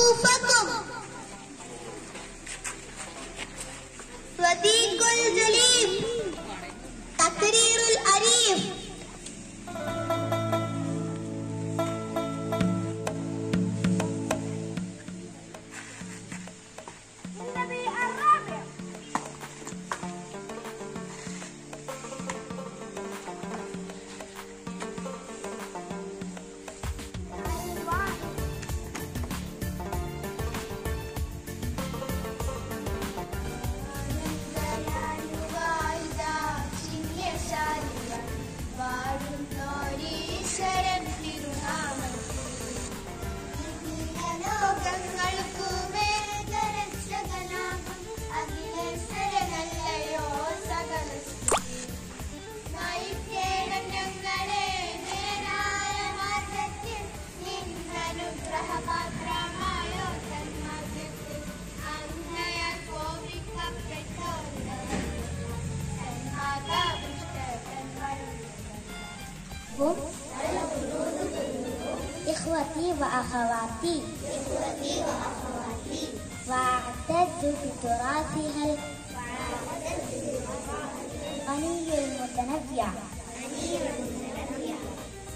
preocupa إخوتي وأخواتي. وأعتز بتراثها الغني المتنبع.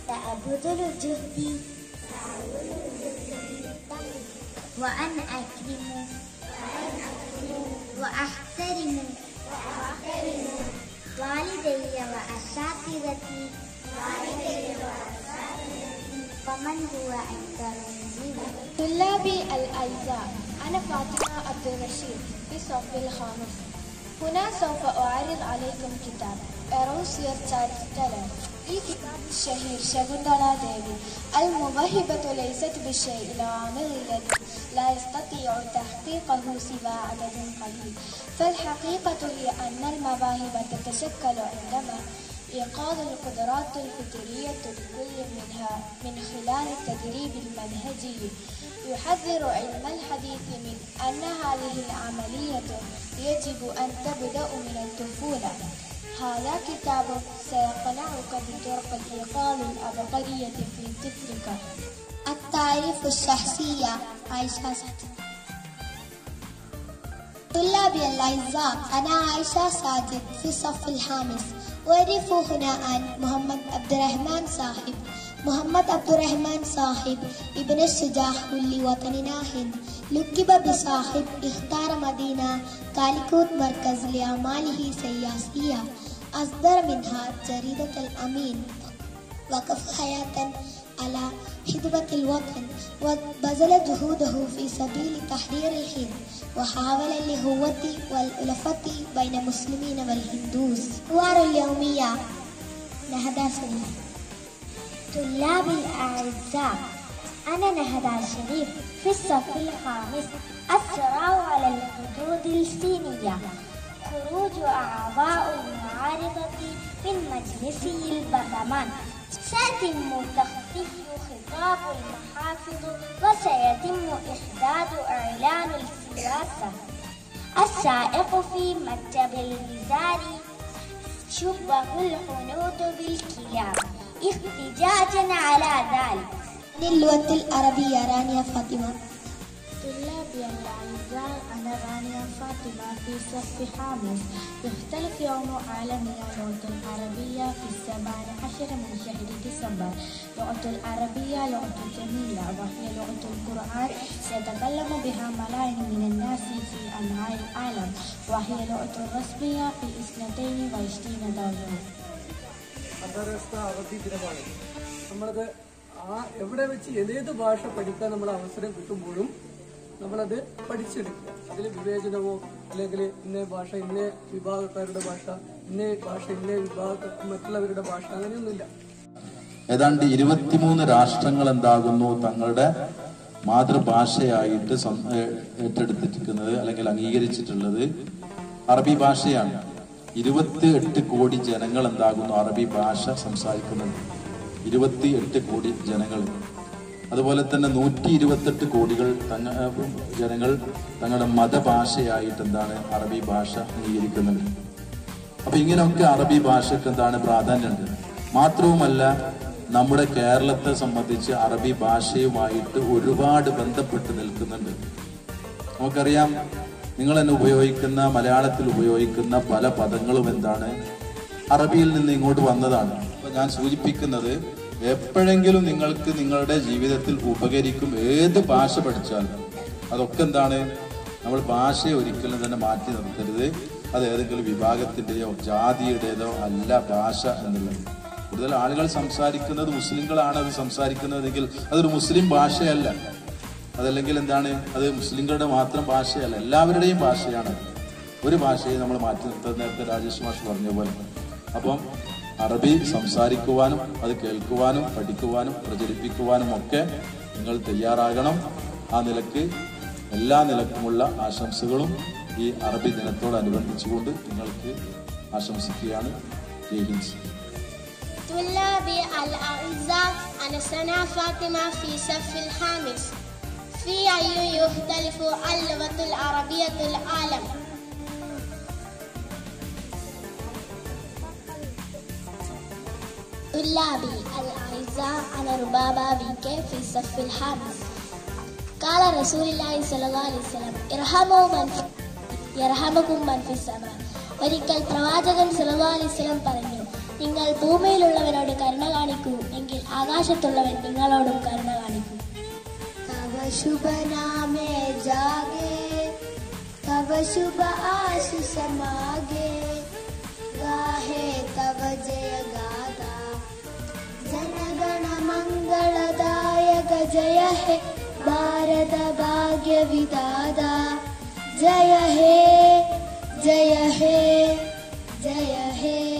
سأبذل جهدي. وأن أكرم. وأحترم. والدي وأساتذتي. فمن هو أكثر مني؟ طلابي الأعزاء أنا فاطمة عبد الرشيد في صف الخامس. هنا سوف أعرض عليكم كتاب. عروس في الكتاب الشهير شاكوندالا ديفي. الموهبة ليست بالشيء العامل الذي لا يستطيع تحقيقه سوى عدد قليل. فالحقيقة هي أن المواهب تتشكل عندما إيقاظ القدرات الفطرية لكل منها من خلال التدريب المنهجي. يحذر علم الحديث من أن هذه العملية يجب أن تبدأ من الطفولة. هذا كتاب سيقنعك بطرق الإيقاظ العبقرية في طفلك. التعريف الشخصية عائشة طلابي الأعزاء أنا عائشة ساجد في الصف الخامس. أعرف هنا عن محمد عبد الرحمن صاحب. محمد عبد الرحمن صاحب ابن الشجاع لوطننا هند لقب بصاحب اختار مدينة كاليكوت مركز لأعماله سياسية. أصدر منها جريدة الأمين. وقف حياة على خدمة الوطن وبذل جهوده في سبيل تحرير الهند وحاول الهوة والألفة بين المسلمين والهندوس. حوار اليومية نهدى سليم. طلابي الأعزاء أنا نهدى شريف في الصف الخامس. الصراع على الحدود الصينية خروج أعضاء المعارضة من مجلس البرلمان. سيتم تخفيف خطاب المحافظ وسيتم إحداد إعلان السياسة السائق في مكتب الوزاري شبه الحنوط بالكلاب. احتجاجا على ذلك. اللغة العربية رانيا فاطمة. طلابي الأعزاء أنا رانيا فاطمة في صف خامس يختلف يوم عالمي اللغة العربية في السابع عشر من شهر ديسمبر لغة العربية لغة جميلة وهي لغة القرآن يتكلم بها ملايين من الناس في أنحاء العالم وهي لغة رسمية في اثنتين وعشرين دولة അന്താരാഷ്ട്ര അവധി ദിനമാണ് നമ്മളത് ആ എവിടെ വെച്ച് ഏതേത് ഭാഷ പഠിക്കാൻ നമ്മൾ അവസരം കിട്ടുമ്പോഴും നമ്മളത് പഠിച്ചെടുക്കുക. അതിൽ വിവേചനമോ അല്ലെങ്കിൽ ഇന്ന ഭാഷ ഇന്ന വിഭാഗക്കാരുടെ ഭാഷ ഇന്ന ഭാഷ ഇന്ന വിഭാഗ മറ്റുള്ളവരുടെ ഭാഷ അങ്ങനെയൊന്നുമില്ല. ഏതാണ്ട് ഇരുപത്തിമൂന്ന് രാഷ്ട്രങ്ങൾ എന്താകുന്നു തങ്ങളുടെ മാതൃഭാഷയായിട്ട് ഏറ്റെടുത്തിരിക്കുന്നത് അല്ലെങ്കിൽ അംഗീകരിച്ചിട്ടുള്ളത് അറബി ഭാഷയാണ്. ഇരുപത്തി എട്ട് കോടി ജനങ്ങൾ എന്താകുന്നു അറബി ഭാഷ സംസാരിക്കുന്നുണ്ട്. ഇരുപത്തി എട്ട് കോടി ജനങ്ങൾ. അതുപോലെ തന്നെ നൂറ്റി ഇരുപത്തെട്ട് കോടികൾ തങ്ങ ജനങ്ങൾ തങ്ങളുടെ മതഭാഷയായിട്ട് എന്താണ് അറബി ഭാഷ അംഗീകരിക്കുന്നുണ്ട്. അപ്പൊ ഇങ്ങനെയൊക്കെ അറബി ഭാഷയ്ക്ക് എന്താണ് പ്രാധാന്യമുണ്ട്? മാത്രവുമല്ല നമ്മുടെ കേരളത്തെ സംബന്ധിച്ച് അറബി ഭാഷയുമായിട്ട് ഒരുപാട് ബന്ധപ്പെട്ട് നിൽക്കുന്നുണ്ട്. നമുക്കറിയാം നിങ്ങൾ തന്നെ ഉപയോഗിക്കുന്ന മലയാളത്തിൽ ഉപയോഗിക്കുന്ന പല പദങ്ങളും എന്താണ്? അറബിയിൽ നിന്ന് ഇങ്ങോട്ട് വന്നതാണ്. ഞാൻ സൂചിപ്പിക്കുന്നത് എപ്പോഴെങ്കിലും നിങ്ങൾക്ക് നിങ്ങളുടെ ജീവിതത്തിൽ ഉപകരിക്കും ഏത് ഭാഷ പഠിച്ചാലും. അതൊക്കെ എന്താണ്? നമ്മൾ ഭാഷയെ ഒരിക്കലും തന്നെ മാറ്റി നിർത്തരുത്. അത് ഏതെങ്കിലും വിഭാഗത്തിന്റെയോ ജാതിയുടേതോ അല്ല ഭാഷ എന്നുള്ളത്. കൂടുതൽ ആളുകൾ സംസാരിക്കുന്നത് മുസ്ലിങ്ങളാണ് അത് സംസാരിക്കുന്നതെങ്കിൽ അതൊരു മുസ്ലിം ഭാഷയല്ല. അതല്ലെങ്കിൽ എന്താണ്? അത് മുസ്ലിങ്ങളുടെ മാത്രം ഭാഷയല്ല. എല്ലാവരുടെയും ഭാഷയാണ്. ഒരു ഭാഷയെ നമ്മൾ മാറ്റി നിർത്തുന്ന നേരത്തെ രാജേഷ് മാഷ് പറഞ്ഞ പോലെ. അപ്പം അറബി സംസാരിക്കുവാനും അത് കേൾക്കുവാനും പഠിക്കുവാനും പ്രചരിപ്പിക്കുവാനും ഒക്കെ നിങ്ങൾ തയ്യാറാകണം ആ നിലക്ക് എല്ലാ നിലക്കുമുള്ള ആശംസകളും ഈ അറബി ദിനത്തോടനുബന്ധിച്ചുകൊണ്ട് നിങ്ങൾക്ക് ആശംസിക്കുകയാണ് ജയ് ഹിന്ദ് طلابي الأعزاء أنا سنة فاطمة في صف الخامس في أي يختلف اللغة العربية العالم طلابي الأعزاء أنا ربابة بك في الصف الخامس قال رسول الله صلى الله عليه وسلم ارحموا من في يرحمكم من في السماء ഒരിക്കൽ പ്രവാചകൻ സല്ലല്ലാഹു അലൈഹി വസല്ലം പറഞ്ഞു നിങ്ങൾ ഭൂമിയിലുള്ളവരോട് കരുണ കാണിക്കൂ എങ്കിൽ ആകാശത്തുള്ളവൻ നിങ്ങളോടും കരുണ കാണിക്കും തവ ശുഭനാമേ ജാഗേ തവ ശുഭ ആശിഷ മാഗേ ഗാഹേ തവ ജയ ഗാഥ मङ्गलदायक जय हे भारतभाग्यविदा जय हे जय हे जय हे।